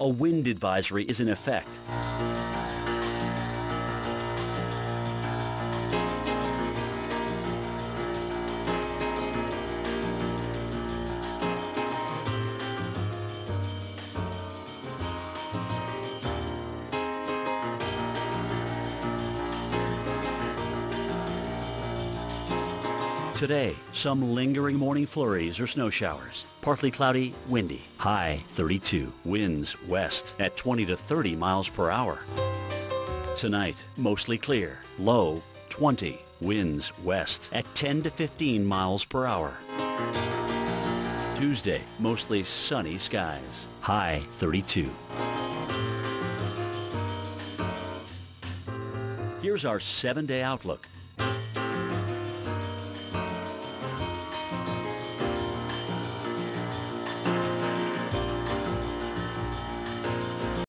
a wind advisory is in effect. Today, some lingering morning flurries or snow showers. Partly cloudy, windy. High 32. Winds west at 20 to 30 miles per hour. Tonight, mostly clear. Low 20. Winds west at 10 to 15 miles per hour. Tuesday, mostly sunny skies. High 32. Here's our seven day outlook.